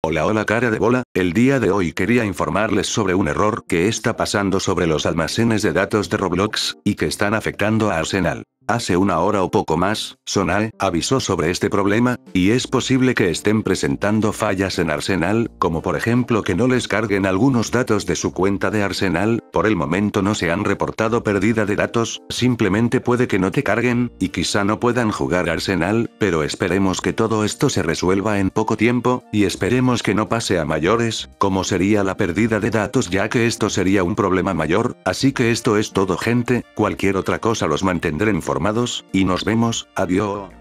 Hola hola cara de bola, el día de hoy quería informarles sobre un error que está pasando sobre los almacenes de datos de Roblox, y que están afectando a Arsenal. Hace una hora o poco más, Sonae avisó sobre este problema, y es posible que estén presentando fallas en Arsenal, como por ejemplo que no les carguen algunos datos de su cuenta de Arsenal, por el momento no se han reportado pérdida de datos, simplemente puede que no te carguen, y quizá no puedan jugar Arsenal, pero esperemos que todo esto se resuelva en poco tiempo, y esperemos que no pase a mayores, como sería la pérdida de datos ya que esto sería un problema mayor, así que esto es todo gente, cualquier otra cosa los mantendré informados, y nos vemos, adiós.